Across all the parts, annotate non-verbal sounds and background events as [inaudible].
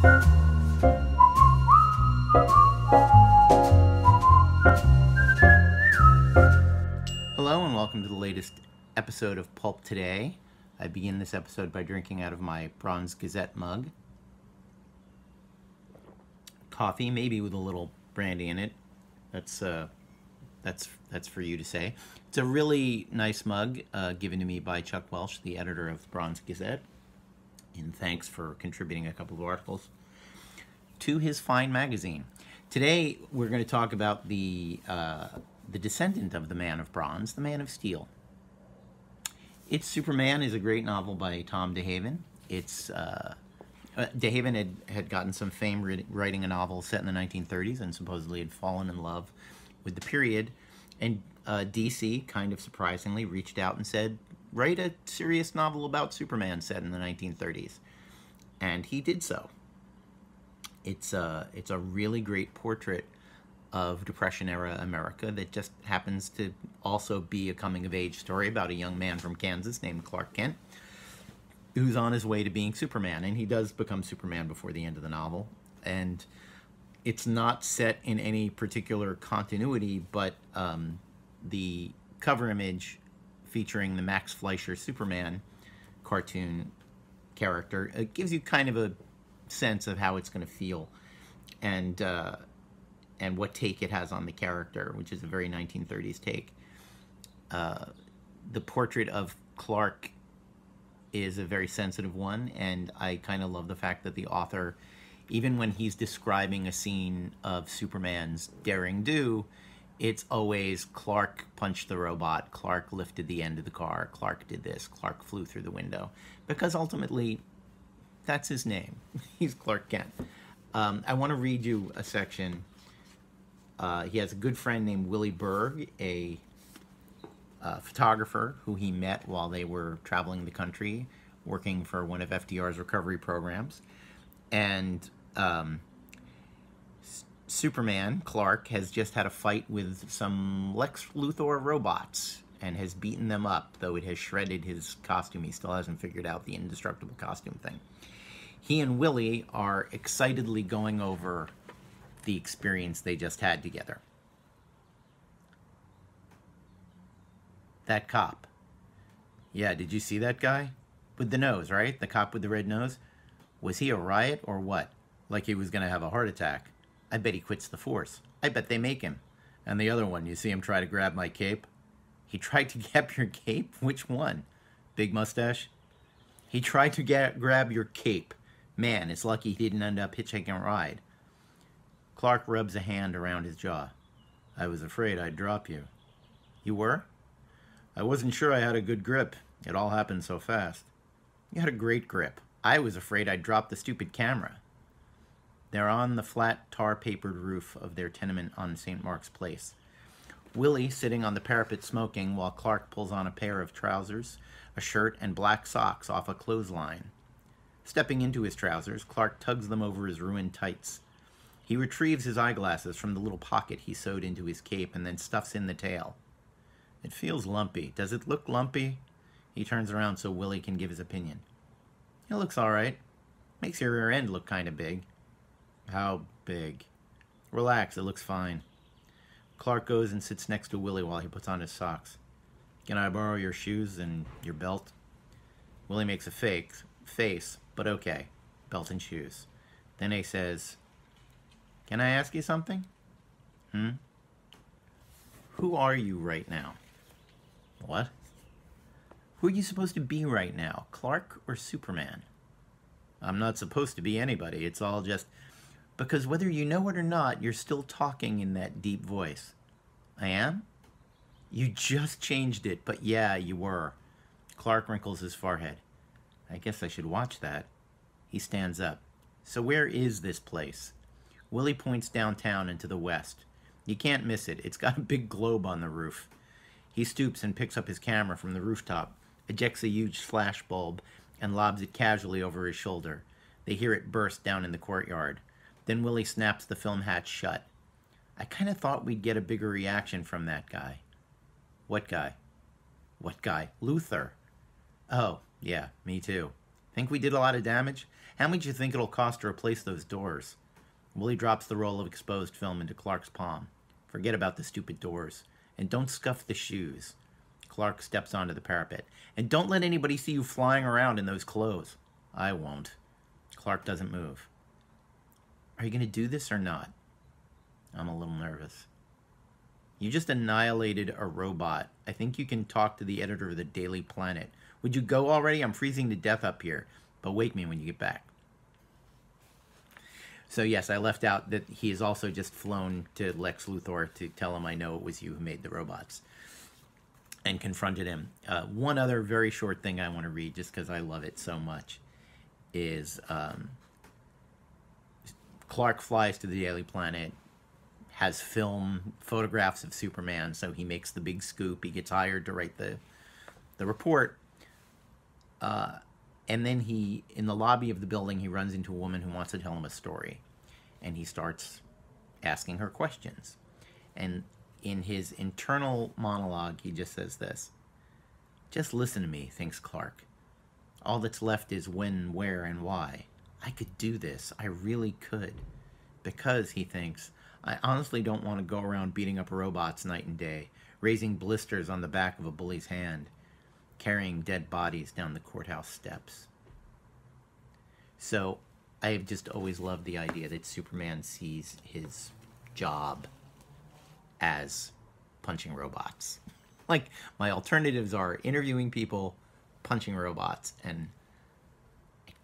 Hello and welcome to the latest episode of Pulp Today. I begin this episode by drinking out of my Bronze Gazette mug. Coffee, maybe with a little brandy in it. That's uh, that's that's for you to say. It's a really nice mug uh, given to me by Chuck Welch, the editor of the Bronze Gazette. And thanks for contributing a couple of articles to his fine magazine. Today we're going to talk about the uh, the descendant of the Man of Bronze, the Man of Steel. It's Superman is a great novel by Tom De Haven. It's uh, uh, De Haven had, had gotten some fame writing a novel set in the 1930s and supposedly had fallen in love with the period. And uh, DC, kind of surprisingly, reached out and said, write a serious novel about Superman set in the 1930s. And he did so. It's a, it's a really great portrait of Depression era America that just happens to also be a coming of age story about a young man from Kansas named Clark Kent who's on his way to being Superman. And he does become Superman before the end of the novel. And it's not set in any particular continuity, but um, the cover image featuring the Max Fleischer Superman cartoon character it gives you kind of a sense of how it's going to feel. And uh, and what take it has on the character, which is a very 1930s take. Uh, the portrait of Clark is a very sensitive one, and I kind of love the fact that the author, even when he's describing a scene of Superman's daring do, it's always Clark punched the robot, Clark lifted the end of the car, Clark did this, Clark flew through the window. Because ultimately, that's his name. [laughs] he's Clark Kent. Um, I want to read you a section uh, he has a good friend named Willie Berg, a uh, photographer who he met while they were traveling the country, working for one of FDR's recovery programs. And um, Superman, Clark, has just had a fight with some Lex Luthor robots and has beaten them up, though it has shredded his costume. He still hasn't figured out the indestructible costume thing. He and Willie are excitedly going over the experience they just had together. That cop. Yeah, did you see that guy? With the nose, right? The cop with the red nose? Was he a riot or what? Like he was going to have a heart attack. I bet he quits the force. I bet they make him. And the other one, you see him try to grab my cape? He [laughs] tried to grab your cape? Which one? Big mustache? He tried to get, grab your cape. Man, it's lucky he didn't end up hitchhiking a ride. Clark rubs a hand around his jaw. I was afraid I'd drop you. You were? I wasn't sure I had a good grip. It all happened so fast. You had a great grip. I was afraid I'd drop the stupid camera. They're on the flat, tar-papered roof of their tenement on St. Mark's Place. Willie sitting on the parapet smoking while Clark pulls on a pair of trousers, a shirt, and black socks off a clothesline. Stepping into his trousers, Clark tugs them over his ruined tights. He retrieves his eyeglasses from the little pocket he sewed into his cape and then stuffs in the tail. It feels lumpy. Does it look lumpy? He turns around so Willie can give his opinion. It looks all right. Makes your rear end look kind of big. How big? Relax, it looks fine. Clark goes and sits next to Willie while he puts on his socks. Can I borrow your shoes and your belt? Willie makes a fake face, but okay. Belt and shoes. Then he says, can I ask you something? Hmm? Who are you right now? What? Who are you supposed to be right now, Clark or Superman? I'm not supposed to be anybody. It's all just because whether you know it or not, you're still talking in that deep voice. I am? You just changed it, but yeah, you were. Clark wrinkles his forehead. I guess I should watch that. He stands up. So where is this place? Willie points downtown and to the west. You can't miss it. It's got a big globe on the roof. He stoops and picks up his camera from the rooftop, ejects a huge flash bulb, and lobs it casually over his shoulder. They hear it burst down in the courtyard. Then Willie snaps the film hatch shut. I kind of thought we'd get a bigger reaction from that guy. What guy? What guy? Luthor. Oh, yeah, me too. Think we did a lot of damage? How much do you think it'll cost to replace those doors? Willie drops the roll of exposed film into Clark's palm. Forget about the stupid doors. And don't scuff the shoes. Clark steps onto the parapet. And don't let anybody see you flying around in those clothes. I won't. Clark doesn't move. Are you going to do this or not? I'm a little nervous. You just annihilated a robot. I think you can talk to the editor of the Daily Planet. Would you go already? I'm freezing to death up here. But wake me when you get back. So yes, I left out that he has also just flown to Lex Luthor to tell him I know it was you who made the robots and confronted him. Uh, one other very short thing I want to read, just because I love it so much, is um, Clark flies to the Daily Planet, has film photographs of Superman, so he makes the big scoop. He gets hired to write the the report. Uh, and then he, in the lobby of the building, he runs into a woman who wants to tell him a story, and he starts asking her questions. And in his internal monologue, he just says this Just listen to me, thinks Clark. All that's left is when, where, and why. I could do this. I really could. Because, he thinks, I honestly don't want to go around beating up robots night and day, raising blisters on the back of a bully's hand, carrying dead bodies down the courthouse steps. So, I've just always loved the idea that Superman sees his job as punching robots. [laughs] Like, my alternatives are interviewing people, punching robots, and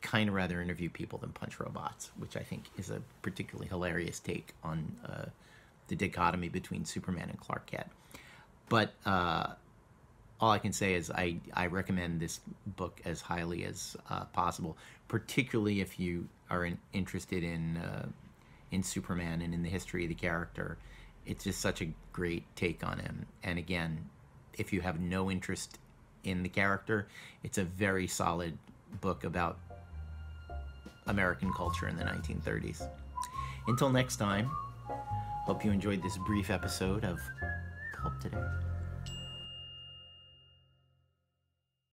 kind of rather interview people than punch robots, which I think is a particularly hilarious take on uh, the dichotomy between Superman and Clark Kent. But uh, all I can say is I, I recommend this book as highly as uh, possible, particularly if you are in, interested in uh, in Superman and in the history of the character it's just such a great take on him. And again, if you have no interest in the character, it's a very solid book about American culture in the 1930s. Until next time, hope you enjoyed this brief episode of Pulp Today.